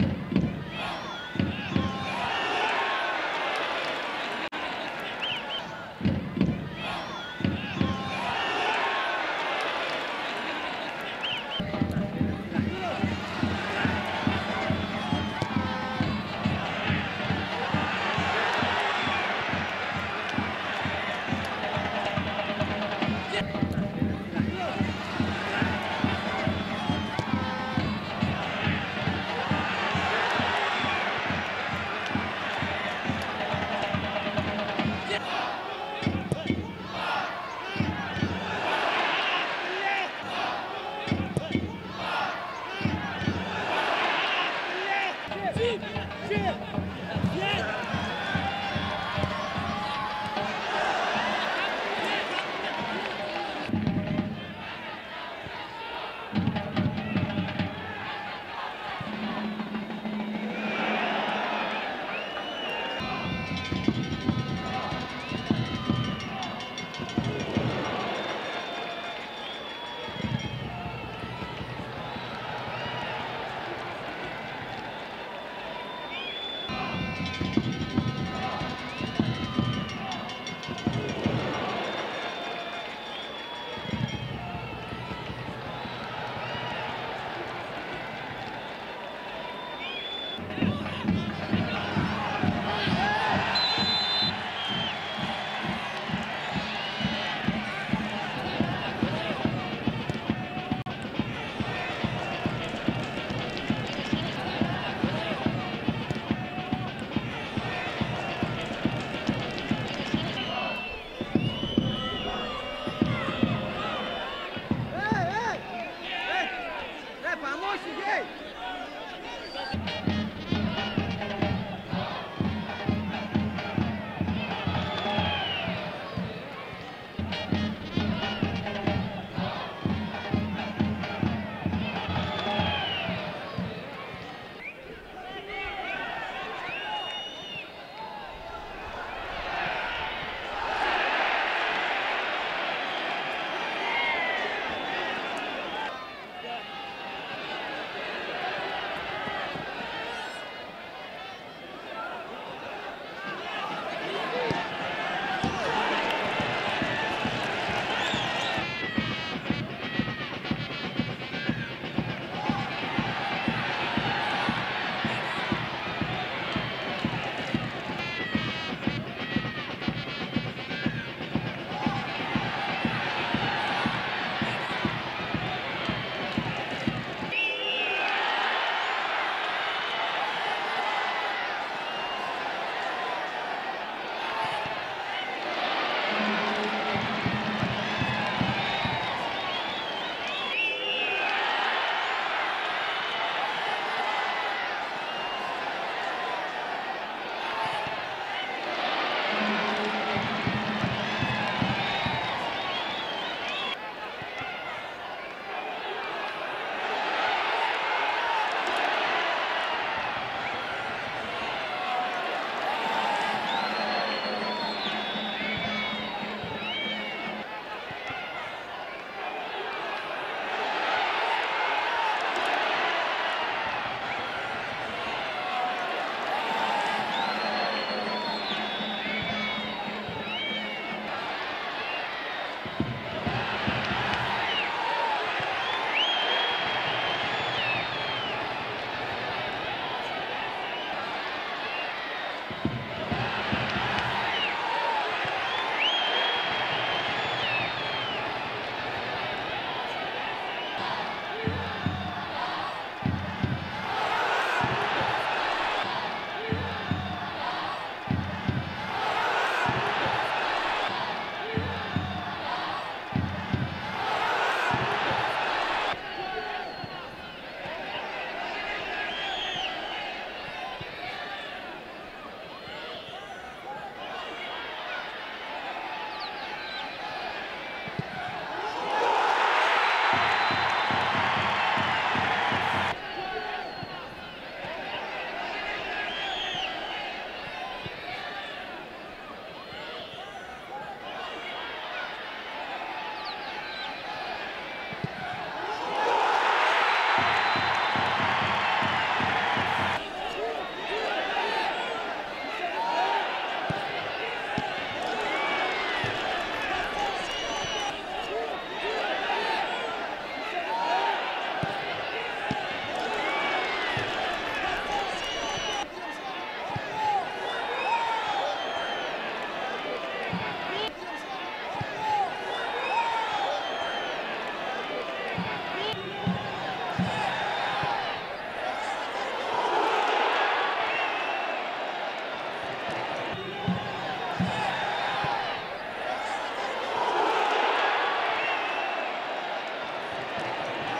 Shit! Yeah! Hey!